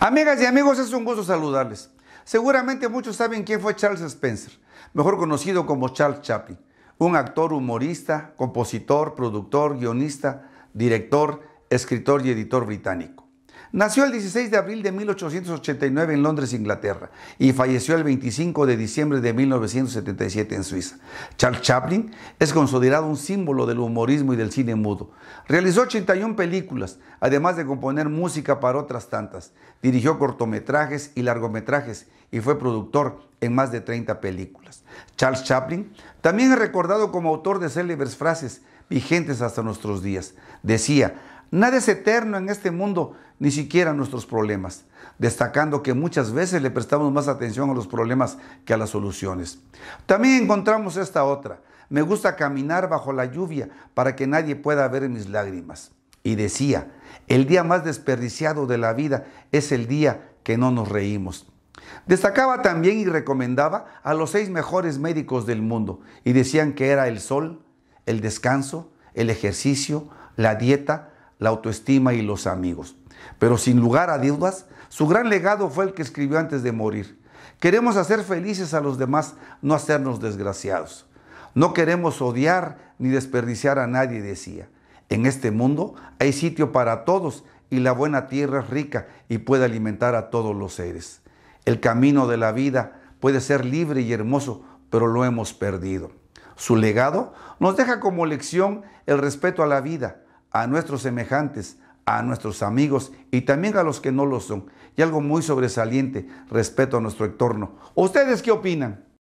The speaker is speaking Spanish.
Amigas y amigos, es un gusto saludarles. Seguramente muchos saben quién fue Charles Spencer, mejor conocido como Charles Chaplin, un actor humorista, compositor, productor, guionista, director, escritor y editor británico. Nació el 16 de abril de 1889 en Londres, Inglaterra, y falleció el 25 de diciembre de 1977 en Suiza. Charles Chaplin es considerado un símbolo del humorismo y del cine mudo. Realizó 81 películas, además de componer música para otras tantas. Dirigió cortometrajes y largometrajes y fue productor en más de 30 películas. Charles Chaplin también es recordado como autor de célebres frases vigentes hasta nuestros días. Decía, Nada es eterno en este mundo, ni siquiera nuestros problemas, destacando que muchas veces le prestamos más atención a los problemas que a las soluciones. También encontramos esta otra. Me gusta caminar bajo la lluvia para que nadie pueda ver mis lágrimas. Y decía, el día más desperdiciado de la vida es el día que no nos reímos. Destacaba también y recomendaba a los seis mejores médicos del mundo y decían que era el sol, el descanso, el ejercicio, la dieta, la autoestima y los amigos. Pero sin lugar a dudas, su gran legado fue el que escribió antes de morir. Queremos hacer felices a los demás, no hacernos desgraciados. No queremos odiar ni desperdiciar a nadie, decía. En este mundo hay sitio para todos y la buena tierra es rica y puede alimentar a todos los seres. El camino de la vida puede ser libre y hermoso, pero lo hemos perdido. Su legado nos deja como lección el respeto a la vida, a nuestros semejantes, a nuestros amigos y también a los que no lo son. Y algo muy sobresaliente, respeto a nuestro entorno. ¿Ustedes qué opinan?